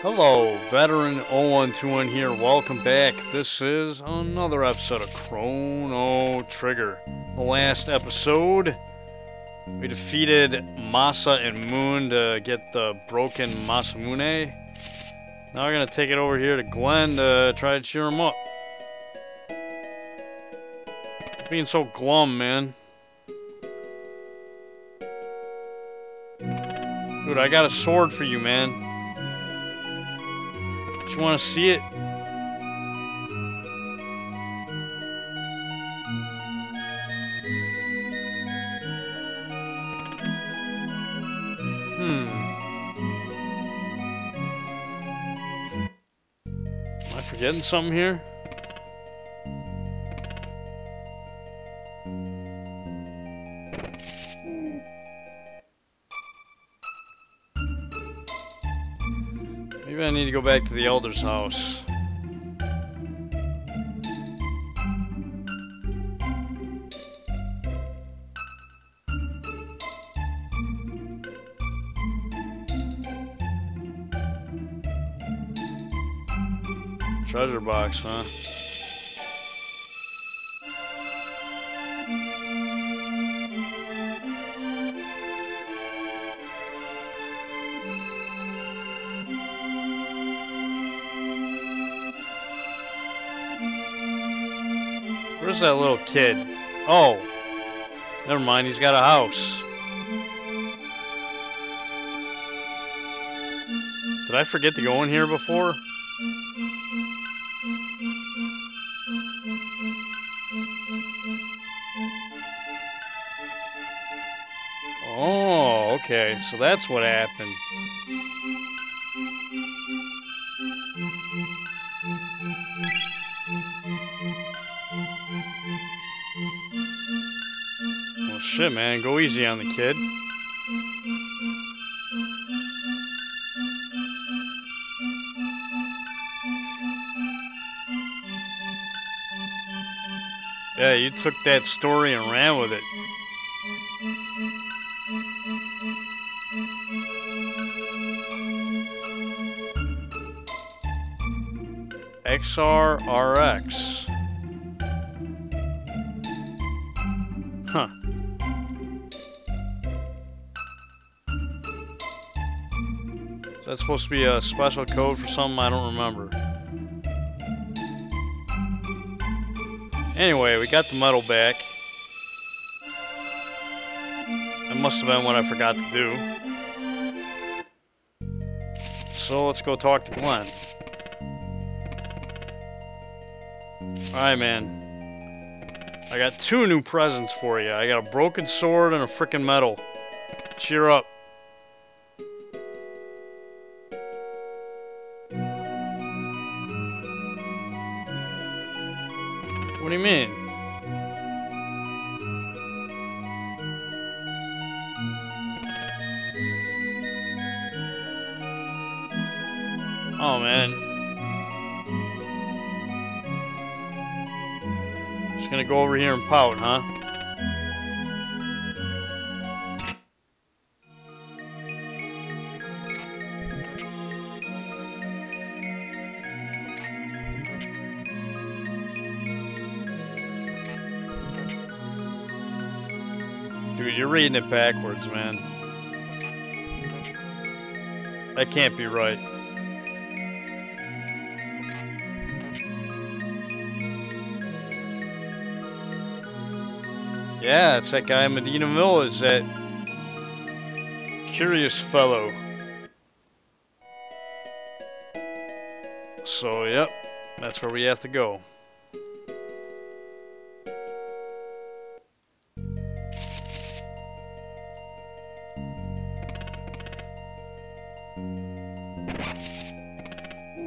Hello, veteran 0121 here. Welcome back. This is another episode of Chrono Trigger. The last episode, we defeated Masa and Mune to get the broken Masamune. Now we're gonna take it over here to Glenn to try to cheer him up. Being so glum, man. Dude, I got a sword for you, man. Just want to see it. Hmm. Am I forgetting something here? Go back to the elder's house. Treasure box, huh? Where's that little kid? Oh. Never mind, he's got a house. Did I forget to go in here before? Oh, okay. So that's what happened. Shit, man. Go easy on the kid. Yeah, you took that story and ran with it. XRRX. Huh. Is that supposed to be a special code for something I don't remember? Anyway, we got the medal back. That must have been what I forgot to do. So let's go talk to Glenn. Alright, man. I got two new presents for you. I got a broken sword and a freaking medal. Cheer up. What do you mean? Oh, man. Just gonna go over here and pout, huh? Dude, you're reading it backwards, man. That can't be right. Yeah, it's that guy Medina Mill is that curious fellow. So, yep, that's where we have to go.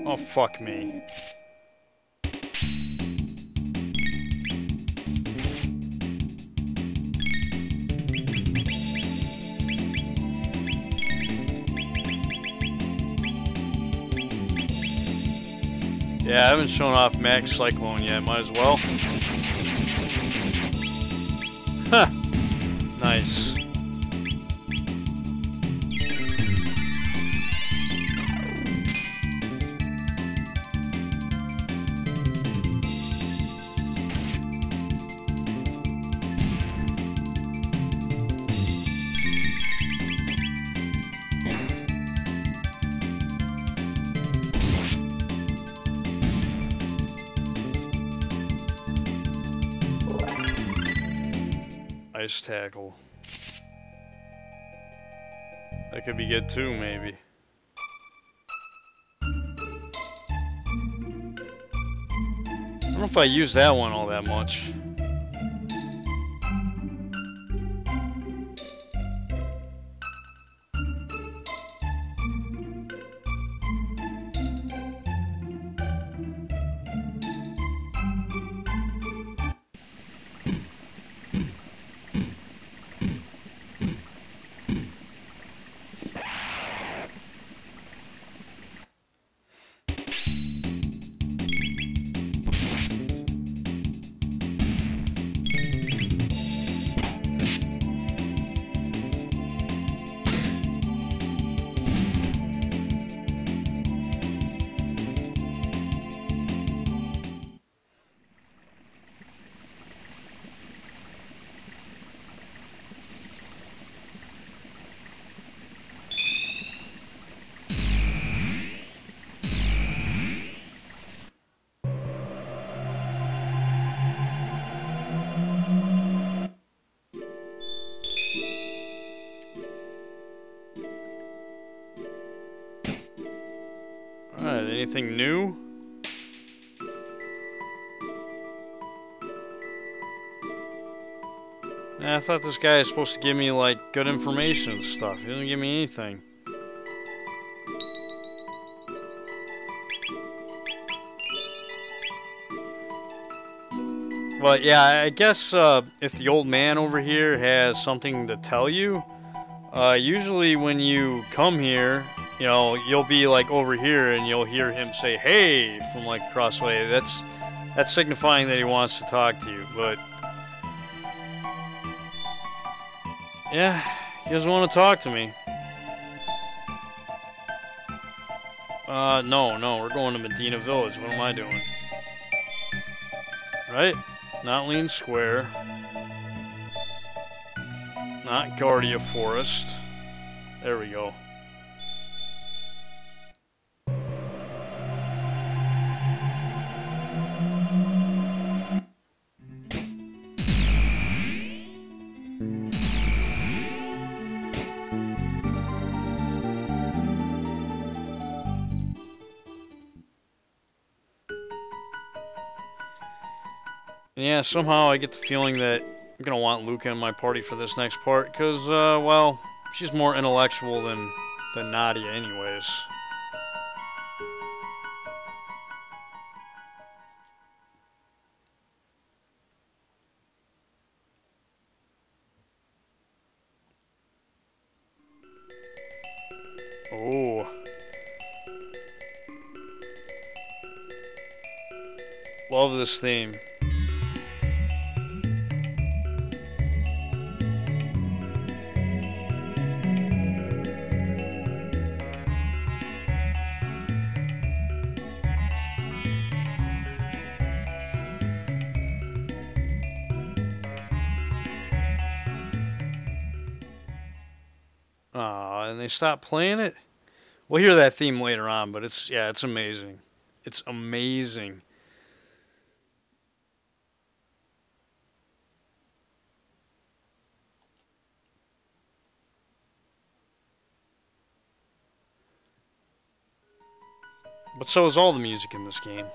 Oh, fuck me. Yeah, I haven't shown off Max Cyclone yet. Might as well. Huh. Nice. Ice tackle. That could be good too, maybe. I don't know if I use that one all that much. Anything new? I thought this guy is supposed to give me, like, good information and stuff. He didn't give me anything. But yeah, I guess uh, if the old man over here has something to tell you, uh, usually when you come here, you know, you'll be like over here and you'll hear him say, hey, from like across the way. That's, that's signifying that he wants to talk to you, but... Yeah, he doesn't want to talk to me. Uh, no, no, we're going to Medina Village. What am I doing? Right? Not Leene Square. Not Guardia Forest. There we go. Yeah, somehow I get the feeling that I'm gonna want Lucca in my party for this next part, because, uh, well, she's more intellectual than, than Nadia anyways. Oh. Love this theme. Stopped playing it. We'll hear that theme later on, but it's yeah, it's amazing. It's amazing. But so is all the music in this game.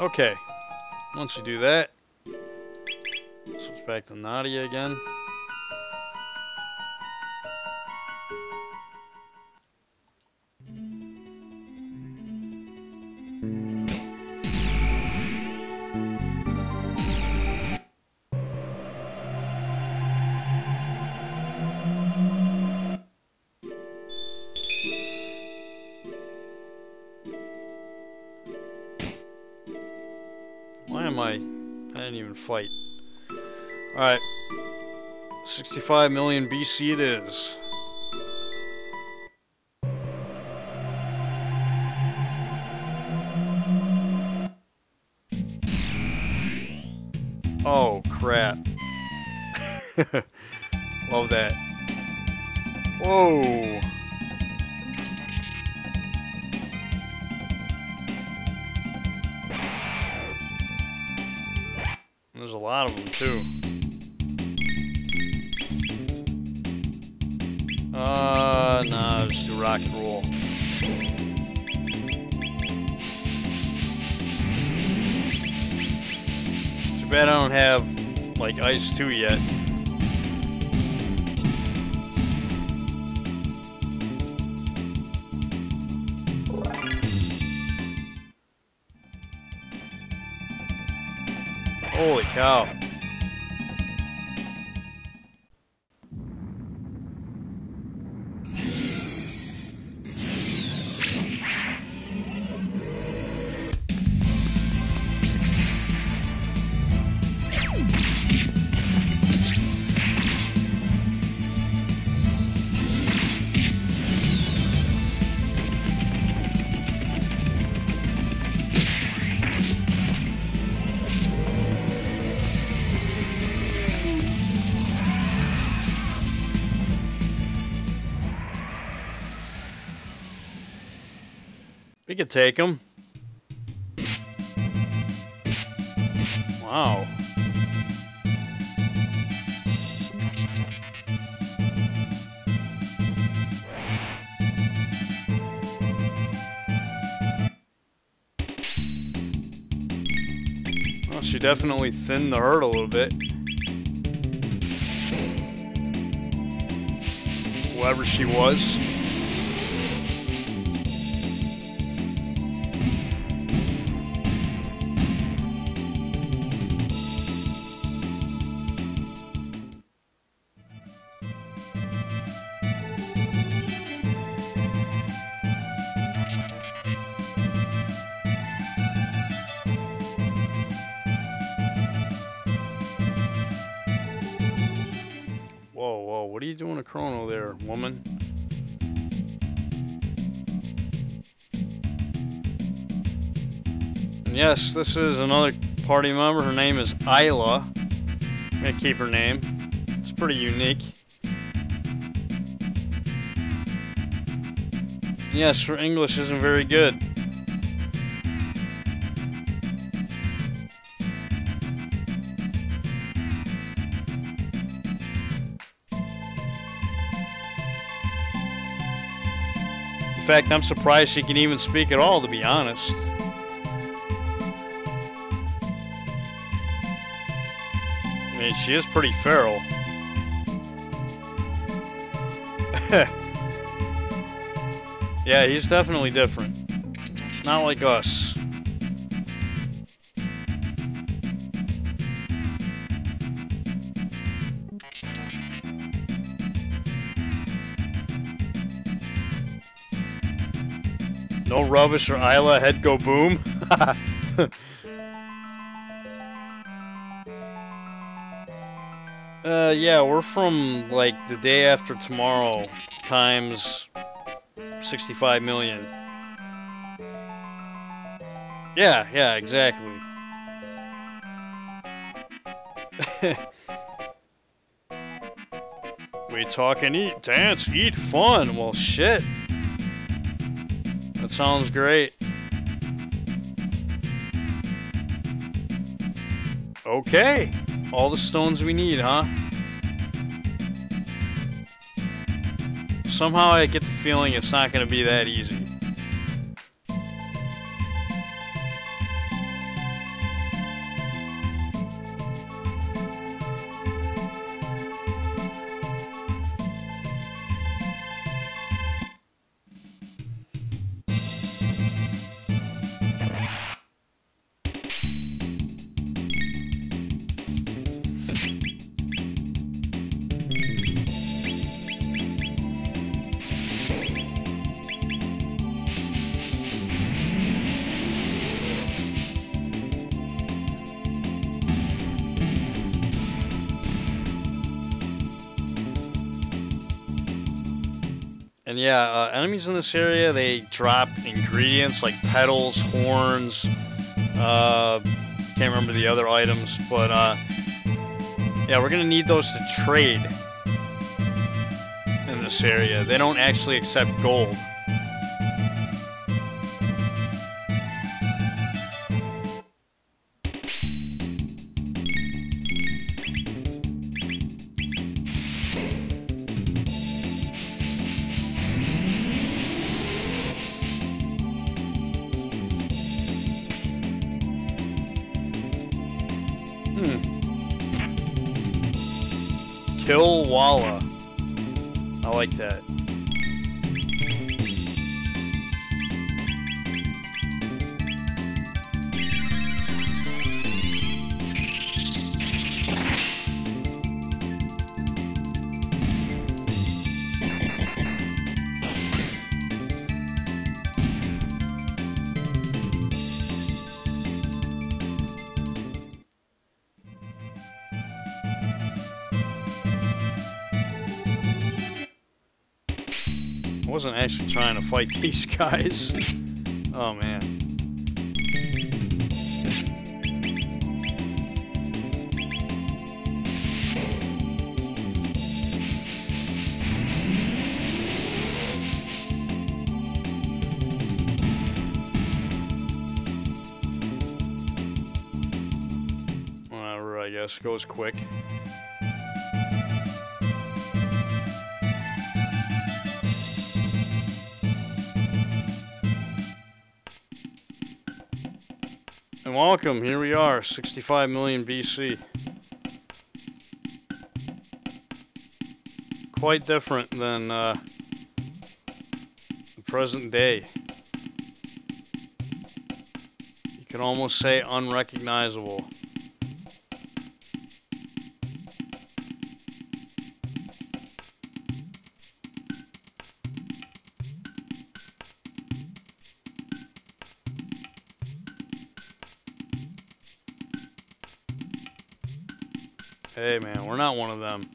Okay. Once you do that, switch back to Nadia again. Fight. Alright. 65 million BC it is. Oh, crap. Love that. Whoa. There's a lot of them too. Uh, nah, just do rock and roll. Too bad I don't have, like, Ice 2 yet. Holy cow. We could take him. Wow. Well, she definitely thinned the herd a little bit. Whoever she was. Chrono there, woman? And yes, this is another party member. Her name is Ayla. I'm gonna keep her name. It's pretty unique. Yes, her English isn't very good. Fact, I'm surprised she can even speak at all, to be honest. I mean, she is pretty feral. yeah, he's definitely different. Not like us. No rubbish or Ayla head go boom. uh, yeah, we're from like the day after tomorrow times 65 million. Yeah, yeah, exactly. we talk and eat, dance, eat, fun. Well, shit. That sounds great. Okay. All the stones we need, huh? Somehow I get the feeling it's not going to be that easy. And yeah, uh, enemies in this area, they drop ingredients like petals, horns, uh, can't remember the other items, but uh, Yeah, we're gonna need those to trade in this area. They don't actually accept gold. I like that. Wasn't actually trying to fight these guys. Oh man. I guess. Goes quick. And welcome, here we are, 65 million BC. Quite different than uh, the present day. You can almost say unrecognizable. Hey man, we're not one of them.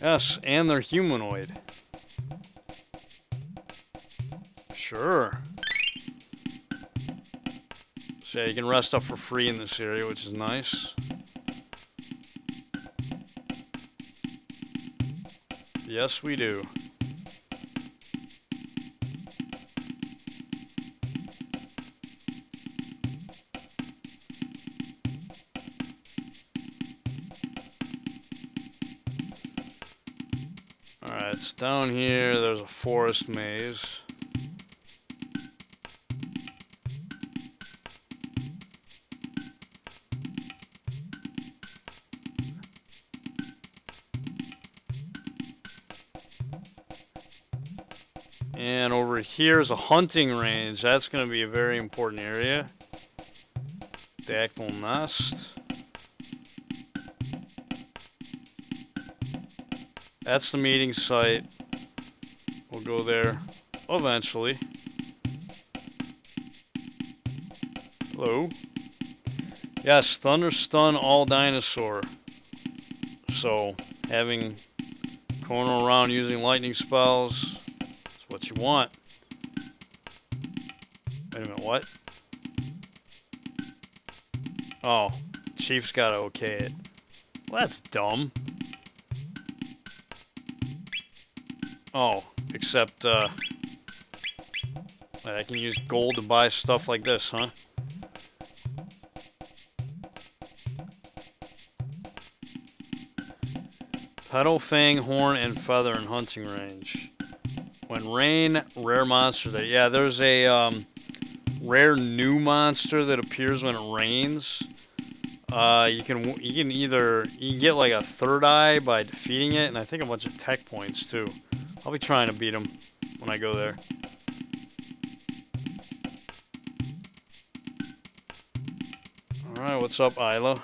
Yes, and they're humanoid. Sure. So yeah, you can rest up for free in this area, which is nice. Yes, we do. Alright, it's down here. There's a forest maze. And over here is a hunting range. That's going to be a very important area. Dactyl Nest. That's the meeting site. We'll go there eventually. Hello. Yes, Thunder Stun all dinosaur. So, having going around using lightning spells is what you want. Wait a minute, what? Oh, Chief's gotta okay it. Well, that's dumb. Oh, except, uh... I can use gold to buy stuff like this, huh? Petal, Fang, Horn, and Feather in hunting range. When rain, rare monster that yeah, there's a um, rare new monster that appears when it rains. Uh, you can you can either you can get like a third eye by defeating it, and I think a bunch of tech points too. I'll be trying to beat him when I go there. All right, what's up, Ayla?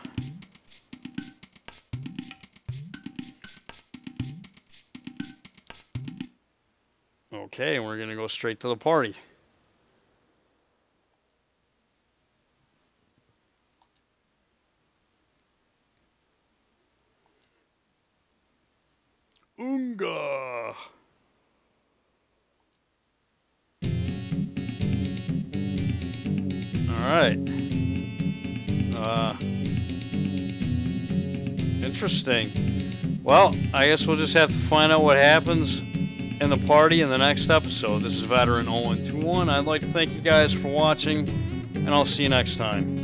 Okay, we're gonna go straight to the party. Interesting. Well, I guess we'll just have to find out what happens in the party in the next episode. This is Veteran 0121. I'd like to thank you guys for watching, and I'll see you next time.